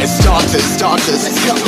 fists We fire starters,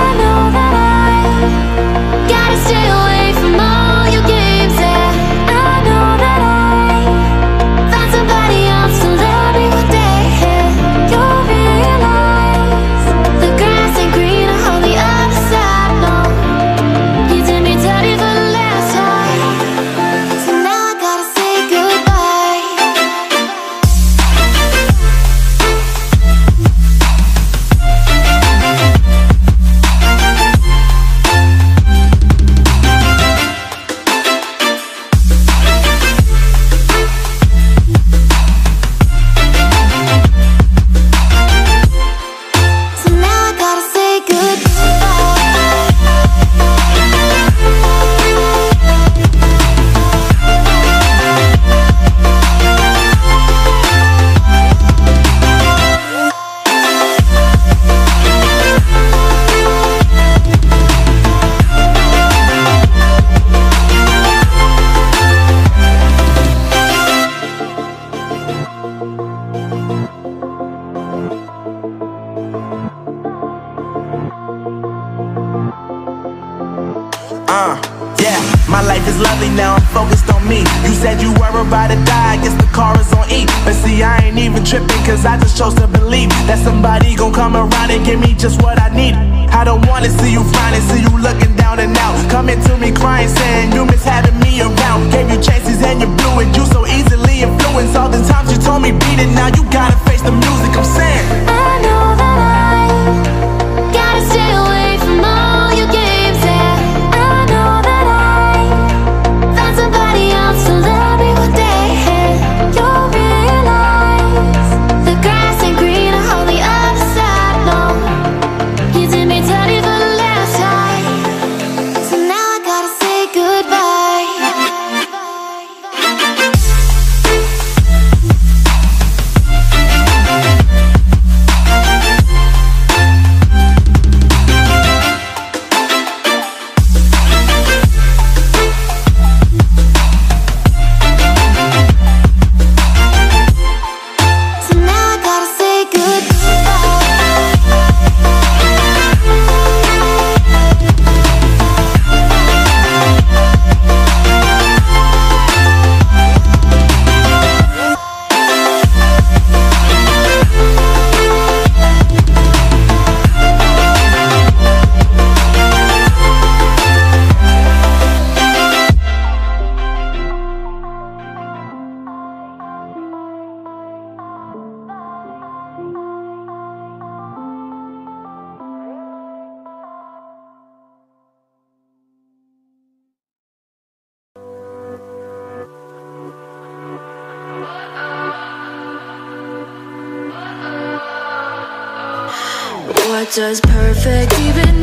does perfect even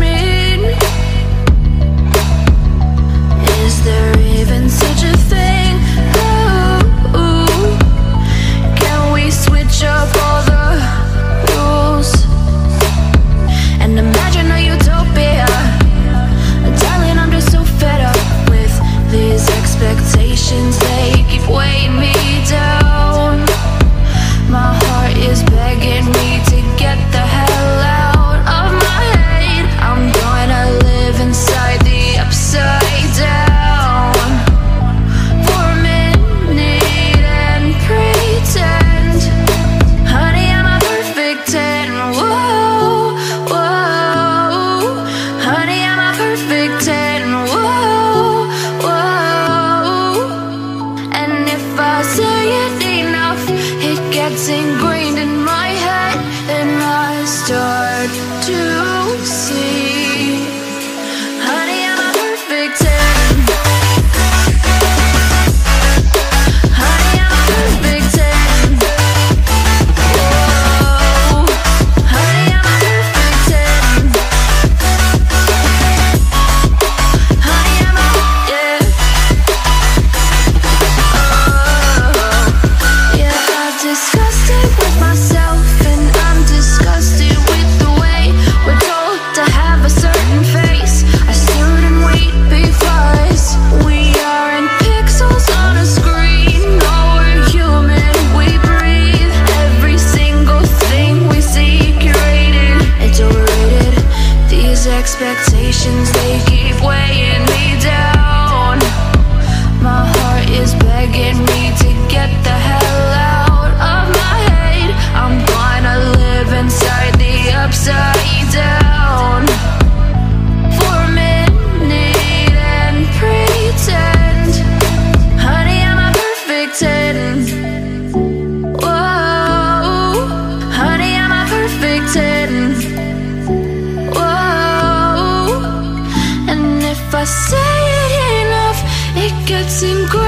seem crazy.